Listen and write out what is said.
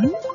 Bye.